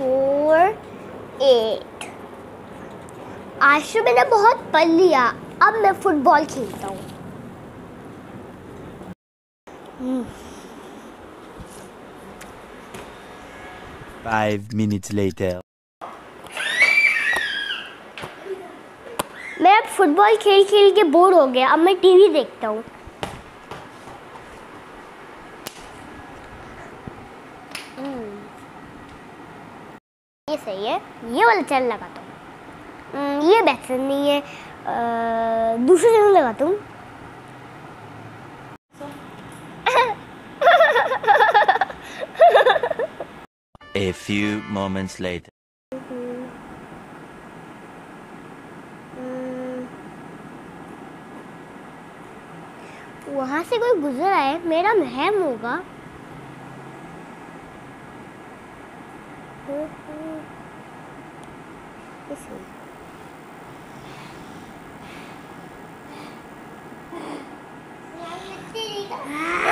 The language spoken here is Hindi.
एट आज तो मैंने बहुत पढ़ लिया। अब मैं फुटबॉल खेलता हूँ। Five minutes later. मैं अब फुटबॉल खेल खेल के बोर हो गया। अब मैं टीवी देखता हूँ। सही है ये वाला चल लगाता हूँ। ये बेहतर नहीं है दूसरे चैनल लगाता हूँ। A few moments later. वहाँ से कोई गुजर आए मेरा महम होगा। 不行。你还这个。